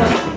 네.